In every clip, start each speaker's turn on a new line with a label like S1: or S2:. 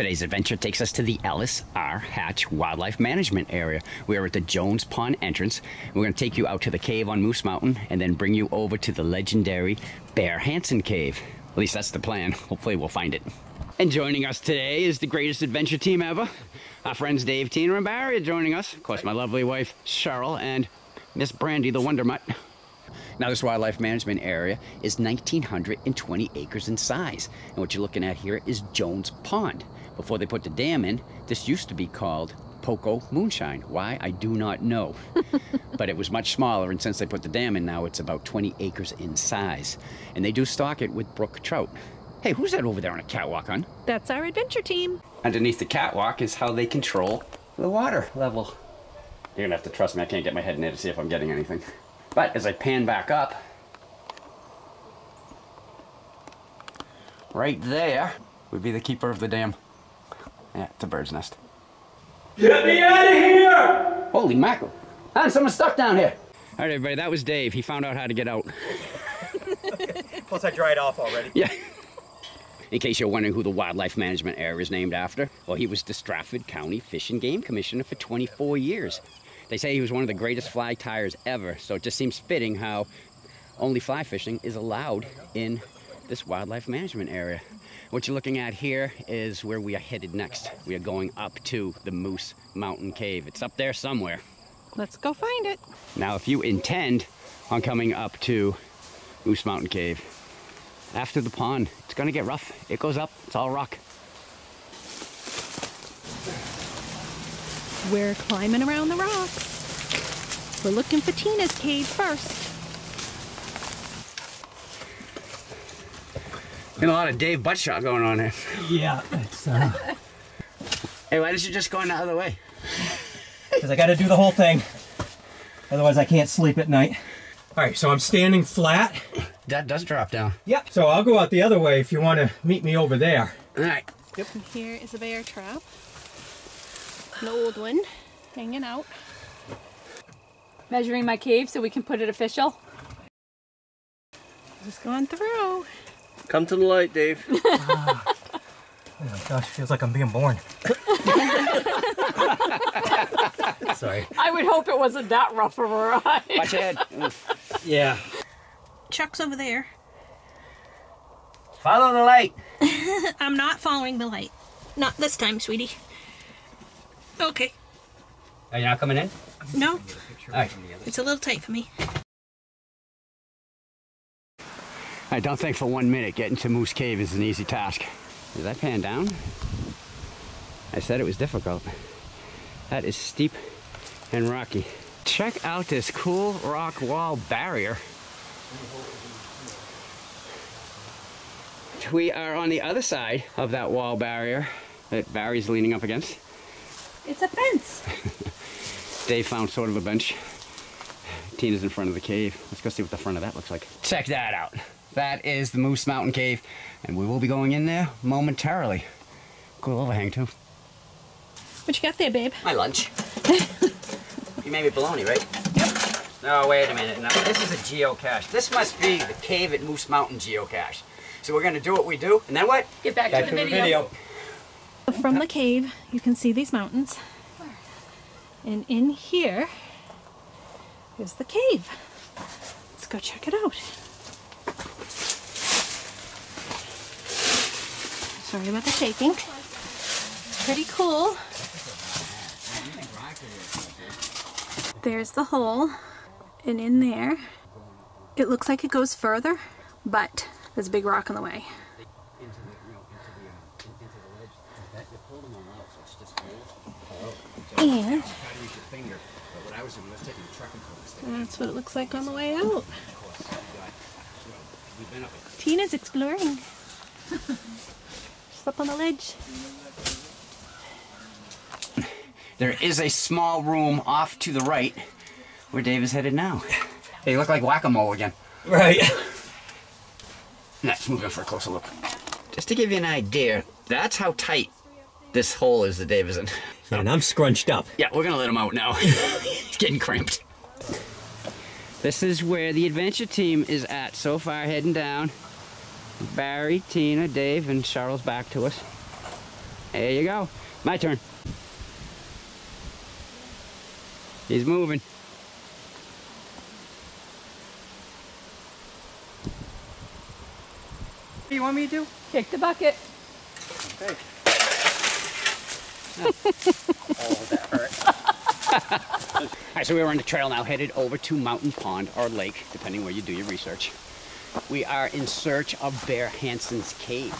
S1: Today's adventure takes us to the Ellis R. Hatch Wildlife Management Area. We are at the Jones Pond entrance. We're going to take you out to the cave on Moose Mountain and then bring you over to the legendary Bear Hanson Cave. At least that's the plan. Hopefully, we'll find it. And joining us today is the greatest adventure team ever. Our friends Dave, Tina, and Barry are joining us. Of course, my lovely wife, Cheryl, and Miss Brandy, the Wonder Mutt. Now, this wildlife management area is 1,920 acres in size. And what you're looking at here is Jones Pond. Before they put the dam in, this used to be called Poco Moonshine. Why? I do not know. but it was much smaller, and since they put the dam in now, it's about 20 acres in size. And they do stock it with brook trout. Hey, who's that over there on a catwalk, hon?
S2: That's our adventure team.
S1: Underneath the catwalk is how they control the water level. You're gonna have to trust me, I can't get my head in there to see if I'm getting anything. But as I pan back up, right there would be the keeper of the dam. Yeah, it's a bird's nest.
S3: Get me out of here!
S1: Holy mackerel. Ah, someone's stuck down here. All right, everybody, that was Dave. He found out how to get out.
S3: Plus, I dried off already.
S1: Yeah. In case you're wondering who the wildlife management area is named after, well, he was the Strafford County Fish and Game Commissioner for 24 years. They say he was one of the greatest fly tyers ever, so it just seems fitting how only fly fishing is allowed in this wildlife management area. What you're looking at here is where we are headed next. We are going up to the Moose Mountain Cave. It's up there somewhere.
S2: Let's go find it.
S1: Now, if you intend on coming up to Moose Mountain Cave, after the pond, it's gonna get rough. It goes up, it's all rock.
S2: We're climbing around the rocks. We're looking for Tina's cave first.
S1: Been a lot of Dave Buttshot going on here.
S3: Yeah, it's, uh,
S1: Hey, why did you just go in the other way?
S3: because I gotta do the whole thing. Otherwise, I can't sleep at night. All right, so I'm standing flat.
S1: That does drop down.
S3: Yep. So I'll go out the other way if you want to meet me over there.
S1: All right.
S2: And here is a bear trap. An old one hanging out.
S4: measuring my cave so we can put it official.
S2: Just going through.
S5: Come to the light, Dave.
S3: Oh my gosh, feels like I'm being born. Sorry.
S4: I would hope it wasn't that rough of a ride.
S1: Watch your head. Oof.
S3: Yeah.
S2: Chuck's over there.
S1: Follow the light.
S2: I'm not following the light. Not this time, sweetie. Okay.
S1: Are you not coming in?
S2: No,
S1: All right.
S2: it's a little tight for me.
S1: I don't think for one minute getting to Moose Cave is an easy task. Did I pan down? I said it was difficult. That is steep and rocky. Check out this cool rock wall barrier. We are on the other side of that wall barrier that Barry's leaning up against.
S4: It's a fence.
S1: Dave found sort of a bench. Tina's in front of the cave. Let's go see what the front of that looks like. Check that out. That is the Moose Mountain Cave, and we will be going in there momentarily. Cool overhang, too.
S2: What you got there, babe?
S1: My lunch. you made me bologna, right? Yep. No, wait a minute. No, this is a geocache. This must be the cave at Moose Mountain geocache. So we're gonna do what we do, and then what?
S4: Get back,
S3: Back
S4: to the video.
S2: From the cave, you can see these mountains. And in here is the cave. Let's go check it out. Sorry about the shaking. Pretty cool. There's the hole, and in there, it looks like it goes further, but there's a big rock in the way. And that's what it looks like on the way out. Tina's exploring. She's up on the ledge.
S1: There is a small room off to the right where Dave is headed now. Hey, you look like whack-a-mole again.
S3: Right.
S1: Let's move in for a closer look. Just to give you an idea, that's how tight this hole is that Dave is in.
S3: And I'm scrunched up.
S1: Yeah, we're gonna let him out now. He's getting cramped. This is where the adventure team is at so far, heading down. Barry, Tina, Dave, and Charles back to us. There you go. My turn. He's moving.
S3: What do you want me to do?
S4: Kick the bucket.
S3: Okay. oh, that hurt.
S1: All right, so we're on the trail now, headed over to Mountain Pond or Lake, depending where you do your research. We are in search of Bear Hanson's cave.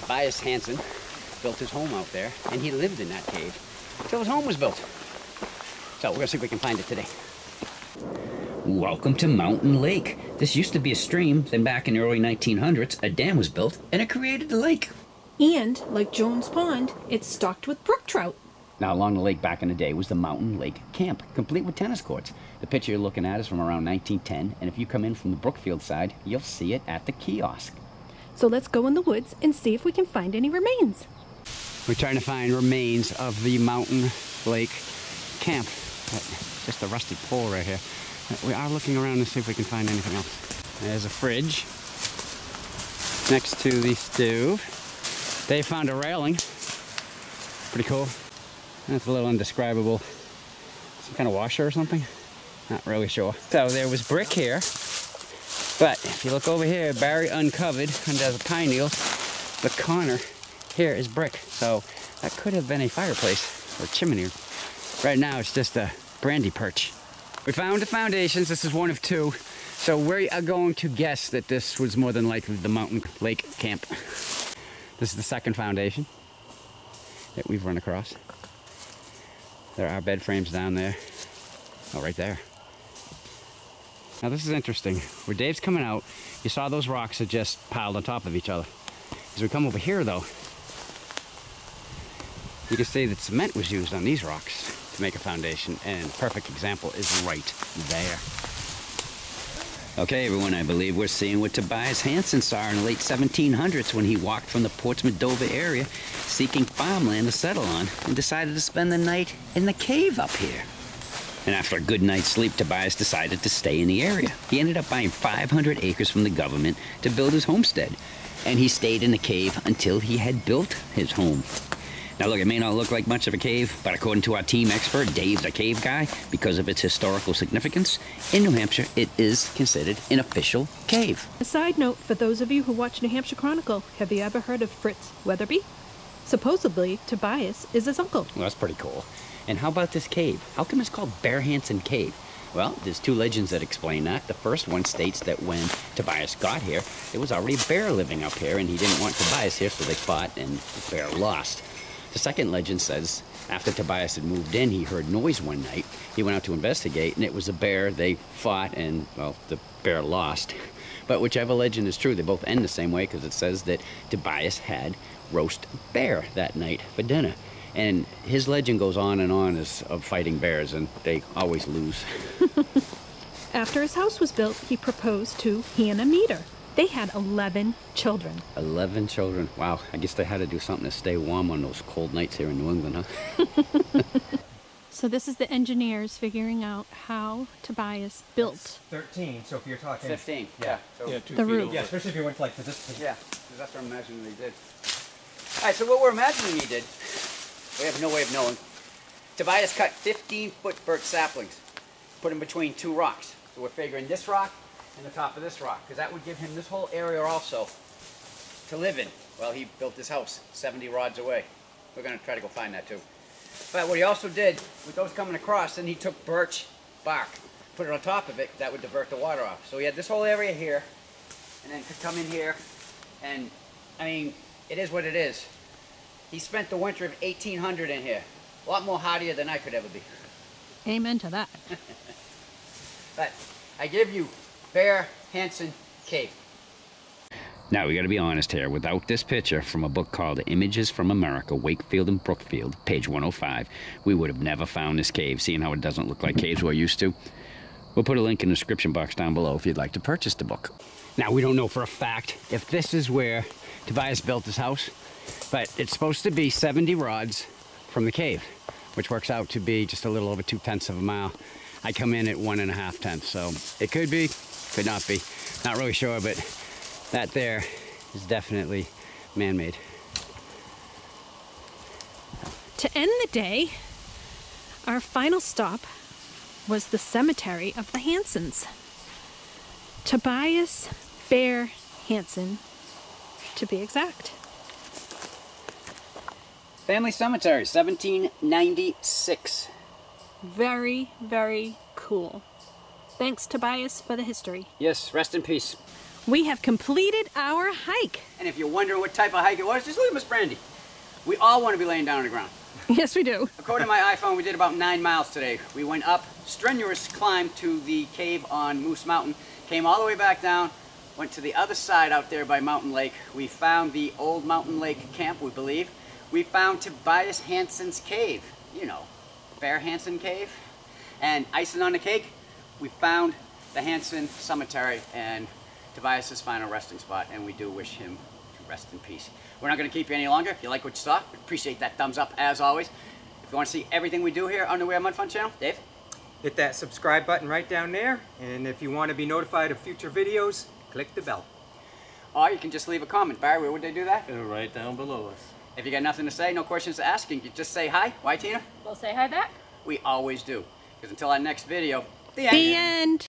S1: Tobias Hanson built his home out there, and he lived in that cave until his home was built. So we're gonna see if we can find it today. Welcome to Mountain Lake. This used to be a stream, then back in the early 1900s, a dam was built, and it created the lake.
S2: And, like Jones Pond, it's stocked with brook trout.
S1: Now, along the lake back in the day was the Mountain Lake Camp, complete with tennis courts. The picture you're looking at is from around 1910, and if you come in from the Brookfield side, you'll see it at the kiosk.
S2: So let's go in the woods and see if we can find any remains.
S1: We're trying to find remains of the Mountain Lake Camp. Just a rusty pole right here. We are looking around to see if we can find anything else. There's a fridge next to the stove. They found a railing. Pretty cool. That's a little indescribable. Some kind of washer or something? Not really sure. So there was brick here. But if you look over here, Barry uncovered under the pine needles, the corner here is brick. So that could have been a fireplace or chimney. Right now it's just a brandy perch. We found the foundations. This is one of two. So we are going to guess that this was more than likely the Mountain Lake Camp. This is the second foundation that we've run across. There are bed frames down there. Oh, right there. Now this is interesting. Where Dave's coming out, you saw those rocks that just piled on top of each other. As we come over here though, you can see that cement was used on these rocks to make a foundation, and perfect example is right there. Okay, everyone, I believe we're seeing what Tobias Hanson saw in the late 1700s when he walked from the Portsmouth Dover area seeking farmland to settle on and decided to spend the night in the cave up here. And after a good night's sleep, Tobias decided to stay in the area. He ended up buying 500 acres from the government to build his homestead. And he stayed in the cave until he had built his home. Now, look, it may not look like much of a cave, but according to our team expert, Dave the Cave Guy, because of its historical significance, in New Hampshire, it is considered an official cave.
S2: A side note for those of you who watch New Hampshire Chronicle have you ever heard of Fritz Wetherbee? Supposedly, Tobias is his uncle.
S1: Well, that's pretty cool. And how about this cave? How come it's called Bear Hanson Cave? Well, there's two legends that explain that. The first one states that when Tobias got here, there was already a bear living up here, and he didn't want Tobias here, so they fought, and the bear lost. The second legend says after Tobias had moved in, he heard noise one night. He went out to investigate, and it was a bear. They fought, and, well, the bear lost. But whichever legend is true, they both end the same way because it says that Tobias had roast bear that night for dinner. And his legend goes on and on as of fighting bears, and they always lose.
S2: After his house was built, he proposed to Hannah Meader. They had 11 children.
S1: 11 children. Wow, I guess they had to do something to stay warm on those cold nights here in New England, huh?
S2: So this is the engineers figuring out how Tobias built.
S3: 13, so if you're talking...
S1: 15.
S3: Yeah.
S5: Yeah, two
S2: The
S5: feet
S2: roof.
S5: over.
S3: Yeah, especially if you went to like to this...
S1: Yeah, because that's what I'm imagining they did. All right, so what we're imagining he did, we have no way of knowing. Tobias cut 15 foot birch saplings, put them between two rocks. So we're figuring this rock and the top of this rock, because that would give him this whole area also to live in. Well, he built his house 70 rods away. We're going to try to go find that too. But what he also did, with those coming across, then he took birch bark, put it on top of it, that would divert the water off. So he had this whole area here, and then could come in here, and I mean, it is what it is. He spent the winter of 1800 in here. A lot more hardier than I could ever be.
S2: Amen to that.
S1: But I give you Bear Hanson Cave. Now we got to be honest here. Without this picture from a book called Images from America, Wakefield and Brookfield, page 105, we would have never found this cave. Seeing how it doesn't look like caves we're used to. We'll put a link in the description box down below if you'd like to purchase the book. Now we don't know for a fact if this is where Tobias built his house, but it's supposed to be 70 rods from the cave, which works out to be just a little over two tenths of a mile. I come in at one and a half tenths, so it could be, could not be. Not really sure, but that there is definitely man-made.
S2: To end the day, our final stop was the cemetery of the Hansons. Tobias Bear Hanson, to be exact.
S1: Family Cemetery, 1796.
S2: Very, very cool. Thanks, Tobias, for the history.
S1: Yes, rest in peace.
S2: We have completed our hike.
S1: And if you're wondering what type of hike it was, just look at Miss Brandy. We all want to be laying down on the ground.
S2: Yes, we do.
S1: According to my iPhone, we did about nine miles today. We went up, strenuous climb to the cave on Moose Mountain, came all the way back down, went to the other side out there by Mountain Lake. We found the old Mountain Lake camp, we believe. We found Tobias Hanson's cave, you know, Bear Hanson Cave. And icing on the cake, we found the Hanson Cemetery and Tobias's final resting spot, and we do wish him to rest in peace. We're not going to keep you any longer. If you like what you saw, appreciate that thumbs up as always. If you want to see everything we do here on the We Are Mud Fun channel, Dave?
S3: Hit that subscribe button right down there. And if you want to be notified of future videos, click the bell.
S1: Or you can just leave a comment. Barry, where would they do that?
S5: Uh, right down below us.
S1: If you got nothing to say, no questions to ask, you can just say hi. Why, Tina?
S4: We'll say hi back.
S1: We always do. Because until our next video, the
S2: The end.